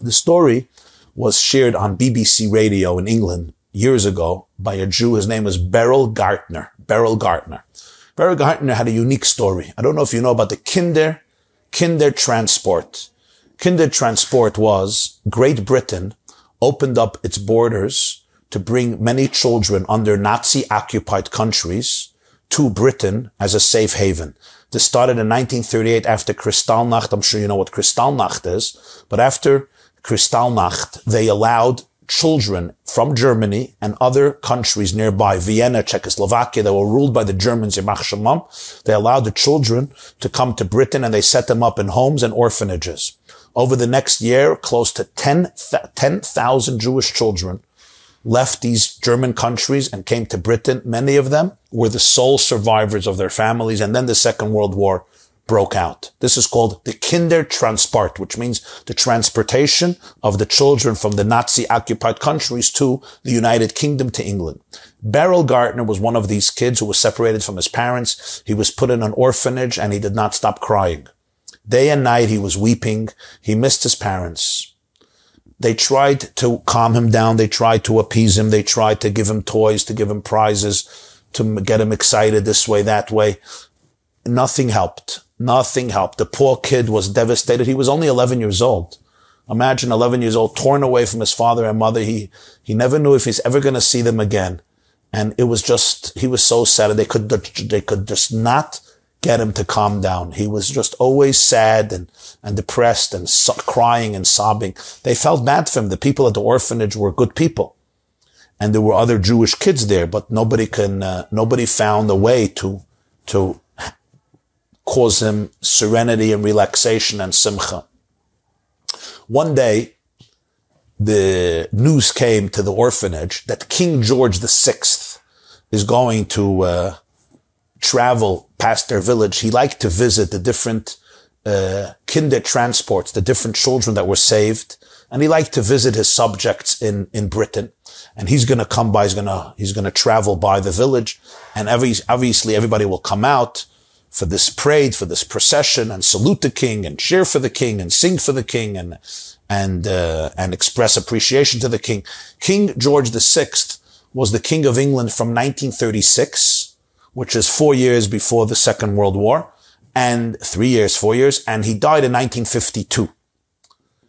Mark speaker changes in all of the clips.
Speaker 1: The story was shared on BBC radio in England years ago by a Jew. His name was Beryl Gartner. Beryl Gartner. Beryl Gartner had a unique story. I don't know if you know about the Kinder, Kinder Transport. Kinder Transport was Great Britain opened up its borders to bring many children under Nazi occupied countries to Britain as a safe haven. This started in 1938 after Kristallnacht. I'm sure you know what Kristallnacht is, but after Kristallnacht, they allowed children from Germany and other countries nearby, Vienna, Czechoslovakia, that were ruled by the Germans, in Machemam. they allowed the children to come to Britain and they set them up in homes and orphanages. Over the next year, close to 10,000 10, Jewish children left these German countries and came to Britain. Many of them were the sole survivors of their families. And then the Second World War broke out. This is called the Kindertransport, which means the transportation of the children from the Nazi occupied countries to the United Kingdom to England. Beryl Gartner was one of these kids who was separated from his parents. He was put in an orphanage and he did not stop crying. Day and night he was weeping. He missed his parents. They tried to calm him down. They tried to appease him. They tried to give him toys, to give him prizes, to get him excited this way, that way. Nothing helped. Nothing helped. The poor kid was devastated. He was only 11 years old. Imagine 11 years old, torn away from his father and mother. He, he never knew if he's ever going to see them again. And it was just, he was so sad. They could, they could just not get him to calm down. He was just always sad and, and depressed and so, crying and sobbing. They felt bad for him. The people at the orphanage were good people. And there were other Jewish kids there, but nobody can, uh, nobody found a way to, to cause him serenity and relaxation and simcha. One day, the news came to the orphanage that King George VI is going to uh, travel past their village. He liked to visit the different uh, kinder transports, the different children that were saved, and he liked to visit his subjects in in Britain. And he's going to come by. He's going to he's going to travel by the village, and every, obviously everybody will come out for this parade, for this procession, and salute the king, and cheer for the king, and sing for the king, and and uh, and express appreciation to the king. King George VI was the king of England from 1936, which is four years before the Second World War, and three years, four years, and he died in 1952.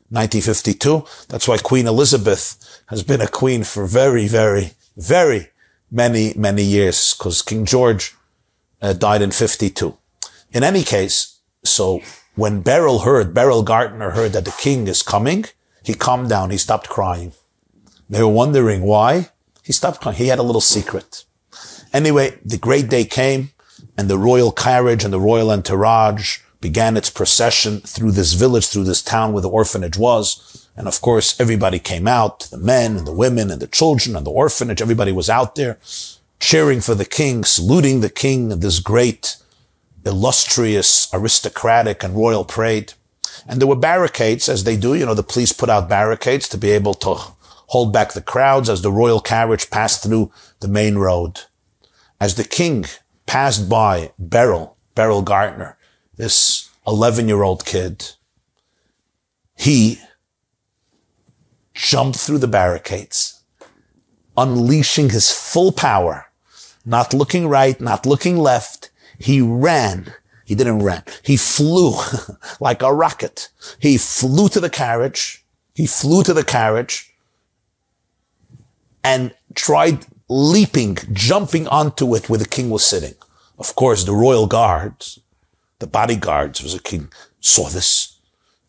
Speaker 1: 1952. That's why Queen Elizabeth has been a queen for very, very, very many, many years, because King George uh, died in 52. In any case, so when Beryl heard, Beryl Gartner heard that the king is coming, he calmed down. He stopped crying. They were wondering why. He stopped crying. He had a little secret. Anyway, the great day came and the royal carriage and the royal entourage began its procession through this village, through this town where the orphanage was. And of course, everybody came out, the men and the women and the children and the orphanage. Everybody was out there cheering for the king, saluting the king this great, illustrious, aristocratic and royal parade. And there were barricades as they do. You know, the police put out barricades to be able to hold back the crowds as the royal carriage passed through the main road. As the king passed by Beryl, Beryl Gartner, this 11 year old kid, he jumped through the barricades unleashing his full power, not looking right, not looking left. He ran. He didn't run. He flew like a rocket. He flew to the carriage. He flew to the carriage and tried leaping, jumping onto it where the king was sitting. Of course, the royal guards, the bodyguards was a king, saw this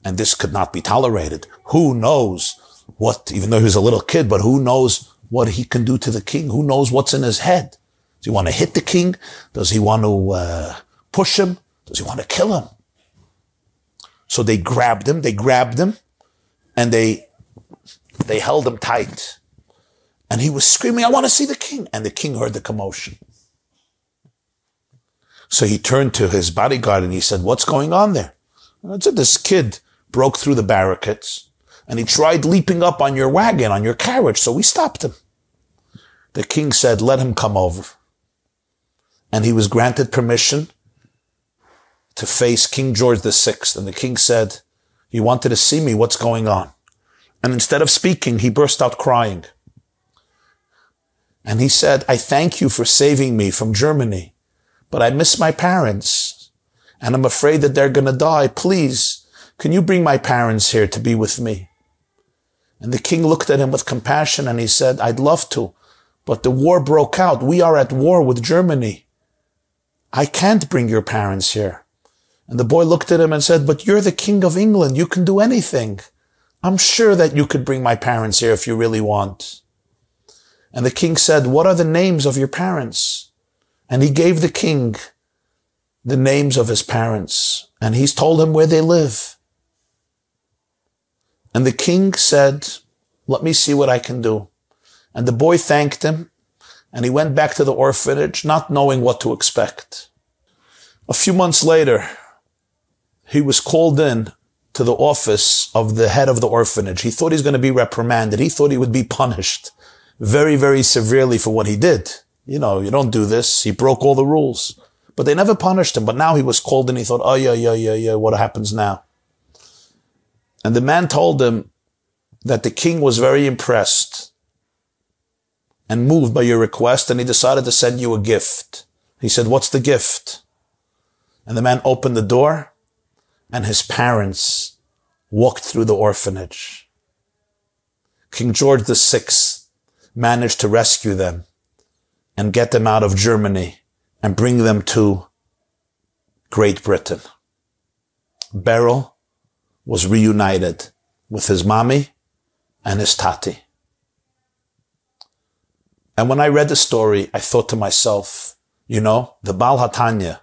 Speaker 1: and this could not be tolerated. Who knows what, even though he was a little kid, but who knows what he can do to the king. Who knows what's in his head? Does he want to hit the king? Does he want to uh, push him? Does he want to kill him? So they grabbed him. They grabbed him, and they they held him tight. And he was screaming, "I want to see the king!" And the king heard the commotion. So he turned to his bodyguard and he said, "What's going on there?" And I said, "This kid broke through the barricades." And he tried leaping up on your wagon, on your carriage, so we stopped him. The king said, let him come over. And he was granted permission to face King George VI. And the king said, you wanted to see me. What's going on? And instead of speaking, he burst out crying. And he said, I thank you for saving me from Germany, but I miss my parents and I'm afraid that they're going to die. Please, can you bring my parents here to be with me? And the king looked at him with compassion and he said, I'd love to, but the war broke out. We are at war with Germany. I can't bring your parents here. And the boy looked at him and said, but you're the king of England. You can do anything. I'm sure that you could bring my parents here if you really want. And the king said, what are the names of your parents? And he gave the king the names of his parents and he's told him where they live. And the king said, let me see what I can do. And the boy thanked him and he went back to the orphanage, not knowing what to expect. A few months later, he was called in to the office of the head of the orphanage. He thought he was going to be reprimanded. He thought he would be punished very, very severely for what he did. You know, you don't do this. He broke all the rules. But they never punished him. But now he was called in. He thought, oh, yeah, yeah, yeah, yeah. What happens now? And the man told him that the king was very impressed and moved by your request. And he decided to send you a gift. He said, what's the gift? And the man opened the door and his parents walked through the orphanage. King George VI managed to rescue them and get them out of Germany and bring them to Great Britain. Beryl was reunited with his mommy and his tati. And when I read the story, I thought to myself, you know, the Baal HaTanya,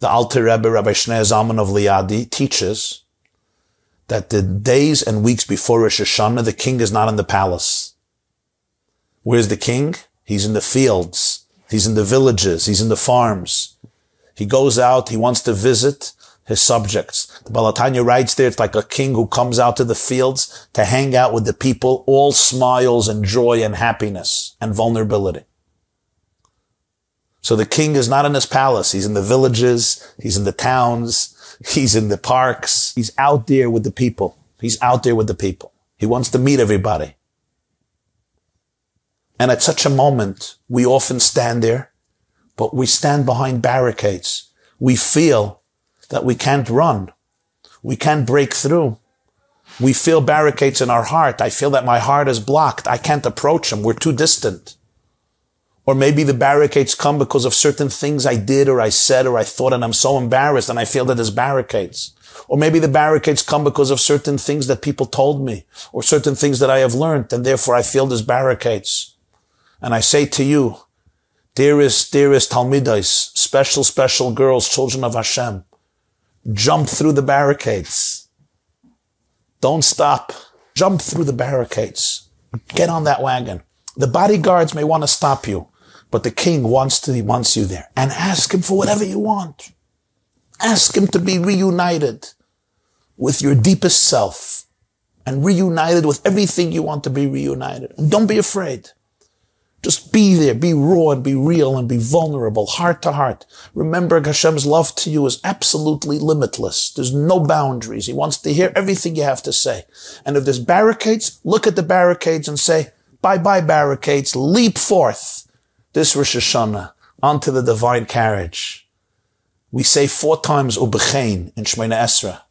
Speaker 1: the Alter Rebbe, Rabbi Shneur Zalman of Liadi, teaches that the days and weeks before Rosh Hashanah, the king is not in the palace. Where's the king? He's in the fields. He's in the villages. He's in the farms. He goes out. He wants to visit his subjects. The Baal HaTanya writes there, it's like a king who comes out to the fields to hang out with the people, all smiles and joy and happiness and vulnerability. So the king is not in his palace. He's in the villages. He's in the towns. He's in the parks. He's out there with the people. He's out there with the people. He wants to meet everybody. And at such a moment, we often stand there, but we stand behind barricades. We feel that we can't run. We can't break through. We feel barricades in our heart. I feel that my heart is blocked. I can't approach them. We're too distant. Or maybe the barricades come because of certain things I did or I said or I thought and I'm so embarrassed and I feel that there's barricades. Or maybe the barricades come because of certain things that people told me or certain things that I have learned and therefore I feel there's barricades. And I say to you, dearest, dearest Talmidais, special, special girls, children of Hashem, jump through the barricades. Don't stop. Jump through the barricades. Get on that wagon. The bodyguards may want to stop you, but the king wants to, he wants you there and ask him for whatever you want. Ask him to be reunited with your deepest self and reunited with everything you want to be reunited. And don't be afraid. Just be there, be raw and be real and be vulnerable, heart to heart. Remember Hashem's love to you is absolutely limitless. There's no boundaries. He wants to hear everything you have to say. And if there's barricades, look at the barricades and say, bye bye barricades, leap forth this Rosh Hashanah onto the divine carriage. We say four times Ubechain in Shemona Esra.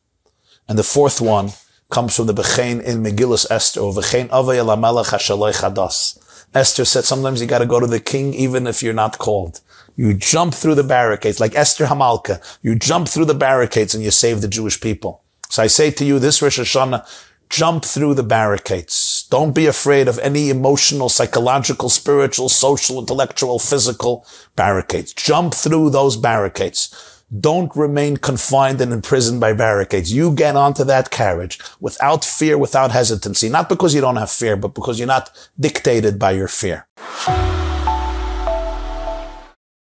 Speaker 1: And the fourth one comes from the Bechain in Megillus Esther, Ubechain Avay Elamelech Hashaloi Chadas. Esther said sometimes you got to go to the king even if you're not called. You jump through the barricades, like Esther Hamalka. You jump through the barricades and you save the Jewish people. So I say to you, this Rosh Hashanah, jump through the barricades. Don't be afraid of any emotional, psychological, spiritual, social, intellectual, physical barricades. Jump through those barricades. Don't remain confined and imprisoned by barricades. You get onto that carriage without fear, without hesitancy, not because you don't have fear, but because you're not dictated by your fear.